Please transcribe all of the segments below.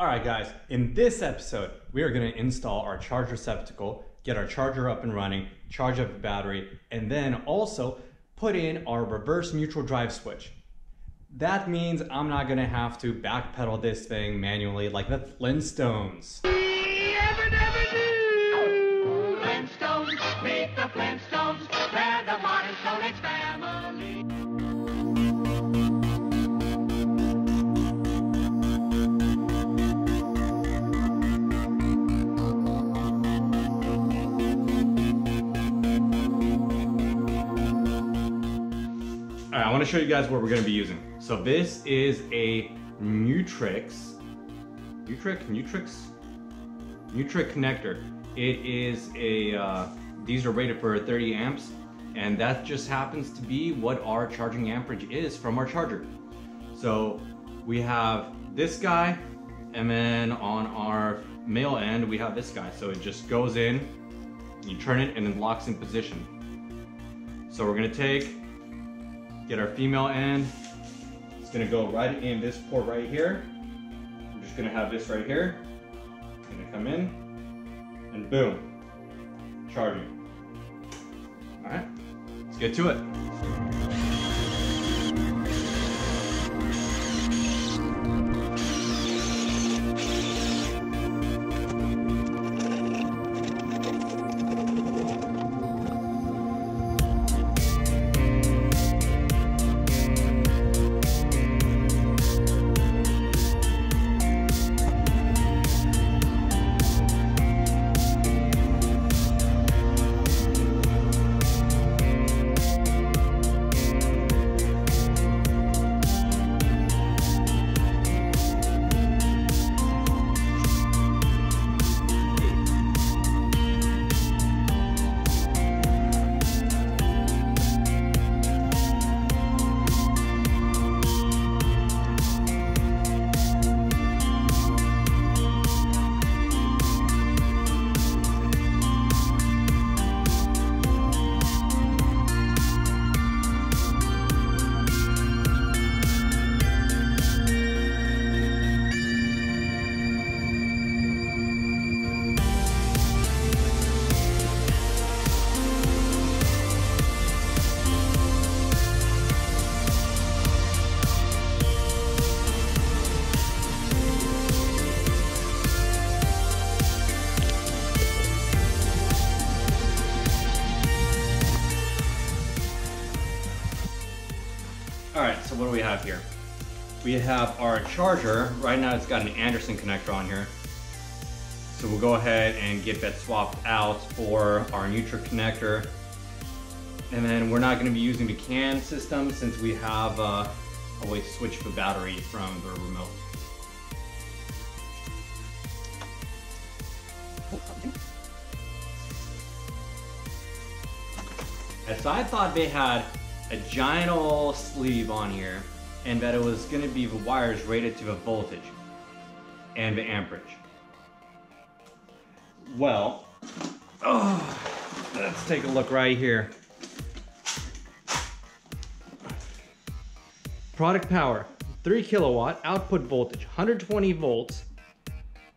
All right, guys, in this episode, we are gonna install our charge receptacle, get our charger up and running, charge up the battery, and then also put in our reverse neutral drive switch. That means I'm not gonna have to backpedal this thing manually like the Flintstones. I wanna show you guys what we're gonna be using. So this is a Nutrix, Nutrix, Nutrix? Nutrix connector. It is a, uh, these are rated for 30 amps, and that just happens to be what our charging amperage is from our charger. So we have this guy, and then on our male end, we have this guy. So it just goes in, you turn it, and it locks in position. So we're gonna take, get our female end. It's gonna go right in this port right here. I'm just gonna have this right here. Gonna come in, and boom, charging. All right, let's get to it. All right, so what do we have here? We have our charger. Right now it's got an Anderson connector on here. So we'll go ahead and get that swapped out for our Nutra connector. And then we're not gonna be using the CAN system since we have uh, a way to switch the battery from the remote. So I thought they had a giant old sleeve on here and that it was gonna be the wires rated to the voltage and the amperage. Well, oh, let's take a look right here. Product power, 3 kilowatt, output voltage, 120 volts,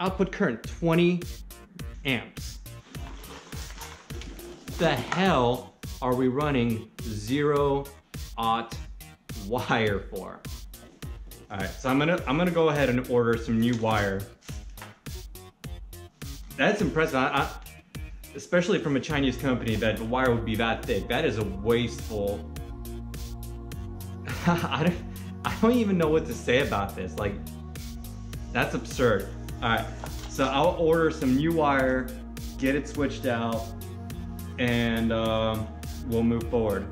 output current, 20 amps. The hell are we running zero aught wire for? All right, so I'm gonna I'm gonna go ahead and order some new wire. That's impressive, I, I, especially from a Chinese company that the wire would be that thick. That is a wasteful. I don't I don't even know what to say about this. Like, that's absurd. All right, so I'll order some new wire, get it switched out, and um, we'll move forward.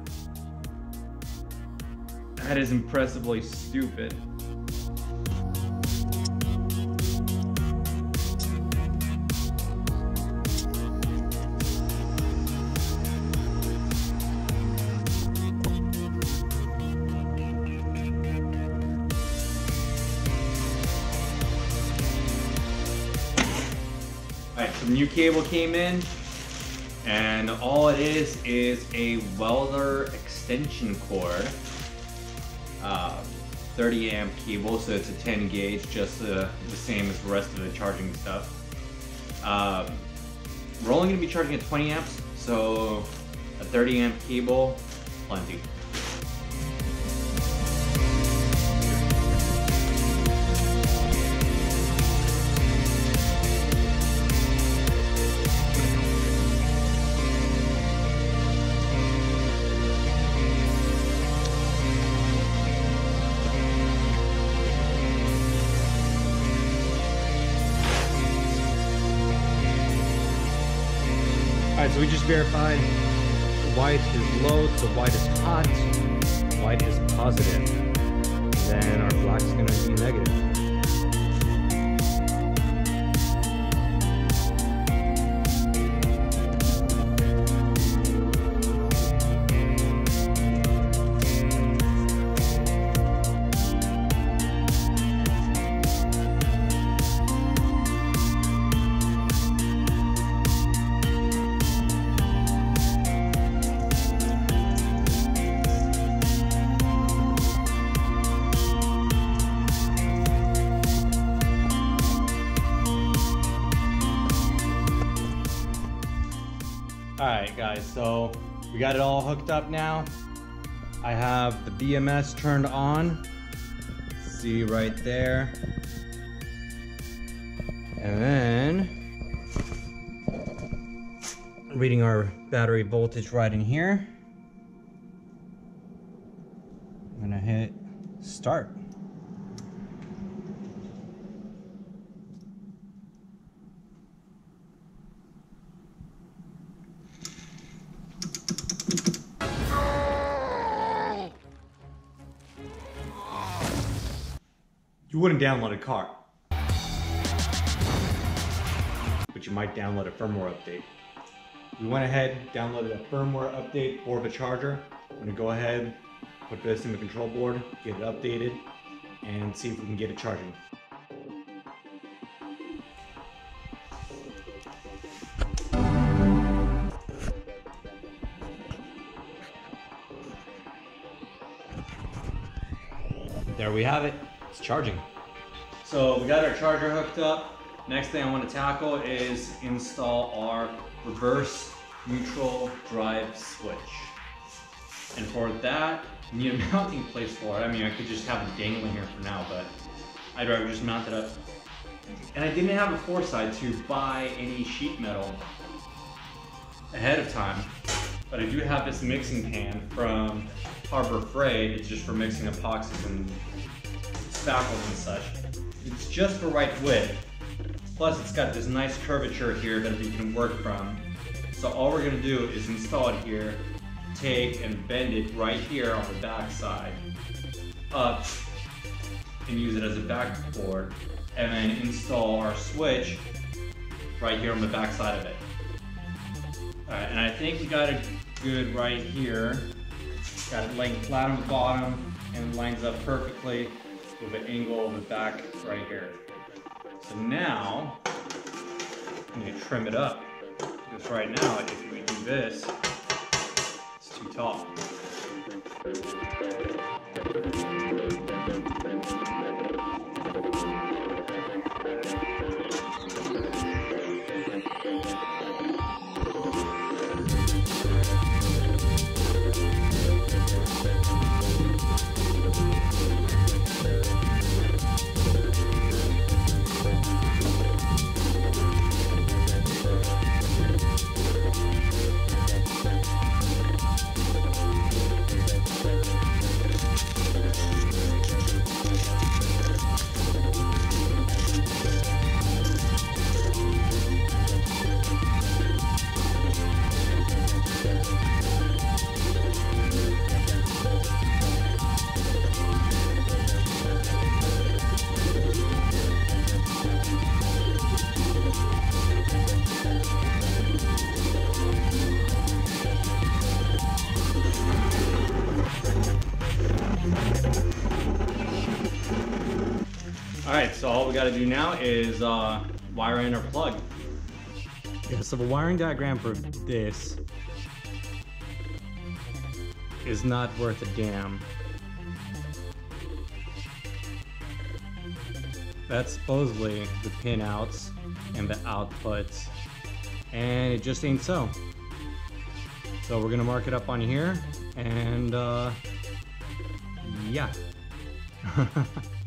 That is impressively stupid. Alright, some new cable came in. And all it is is a welder extension cord. Uh, 30 amp cable, so it's a 10 gauge, just the, the same as the rest of the charging stuff. Um, we're only going to be charging at 20 amps, so a 30 amp cable, plenty. So we just verified white is low to white is hot, white is positive. Then our black is gonna be negative. Alright guys, so we got it all hooked up now. I have the BMS turned on. See right there. And then reading our battery voltage right in here. I'm gonna hit start. You wouldn't download a car. But you might download a firmware update. We went ahead, downloaded a firmware update for the charger. I'm gonna go ahead, put this in the control board, get it updated, and see if we can get it charging. There we have it. It's charging. So we got our charger hooked up. Next thing I want to tackle is install our reverse neutral drive switch. And for that, you need a mounting place for it. I mean, I could just have it dangling here for now, but I'd rather just mount it up. And I didn't have a foresight to buy any sheet metal ahead of time, but I do have this mixing pan from Harbor Freight. It's just for mixing epoxies and spackles and such. It's just the right width. Plus it's got this nice curvature here that we can work from. So all we're gonna do is install it here, take and bend it right here on the back side, up, and use it as a backboard, and then install our switch right here on the back side of it. Alright, and I think we got it good right here. Got it laying flat on the bottom and lines up perfectly with an angle of the back right here. So now, I'm gonna trim it up. Because right now, if we do this, it's too tall. Alright, so all we gotta do now is uh, wire in our plug. Yeah, so the wiring diagram for this is not worth a damn. that's supposedly the pin outs and the outputs, and it just ain't so. So we're gonna mark it up on here, and uh, yeah.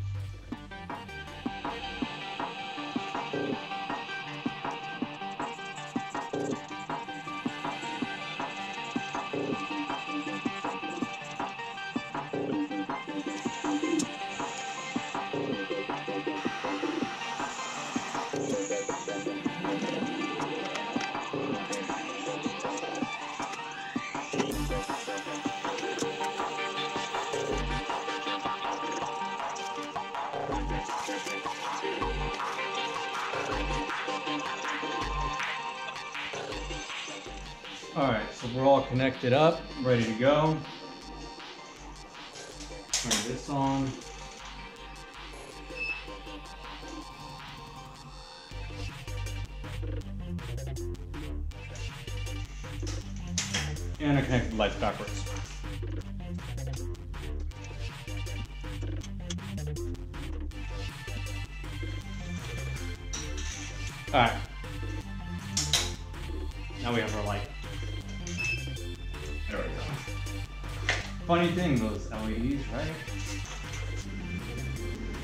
we're all connected up, ready to go. Turn this on. And I connect the lights backwards. All right. Now we have our light. There we go. Funny thing, those LEDs, right?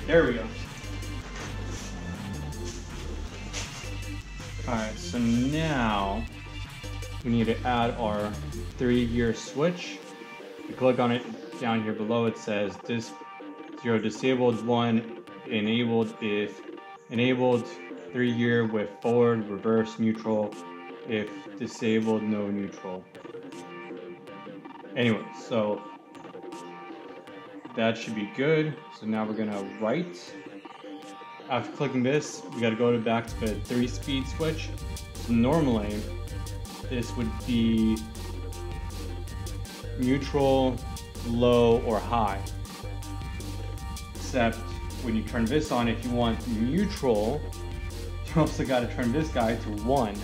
There we go. Alright, so now we need to add our three gear switch. You click on it down here below, it says this zero disabled one enabled if enabled three gear with forward, reverse, neutral, if disabled, no neutral. Anyway, so that should be good. So now we're gonna write. After clicking this, we gotta go to back to the three speed switch. So normally, this would be neutral, low, or high. Except when you turn this on, if you want neutral, you also gotta turn this guy to one.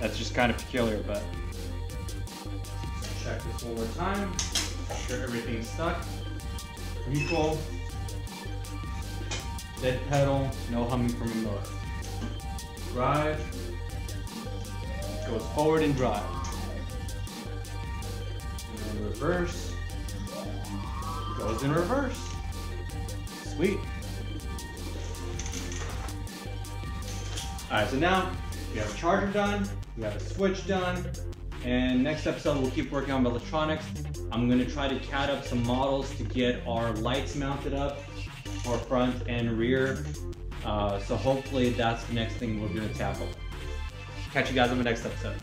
That's just kind of peculiar, but check this one more time. Make sure everything's stuck. Neutral. Dead pedal, no humming from a motor. Drive. Goes forward and drive. And then reverse. Goes in reverse. Sweet. Alright, so now we have a charger done, we have a switch done, and next episode we'll keep working on electronics. I'm gonna try to CAD up some models to get our lights mounted up for front and rear. Uh, so hopefully that's the next thing we're gonna tackle. Catch you guys on the next episode.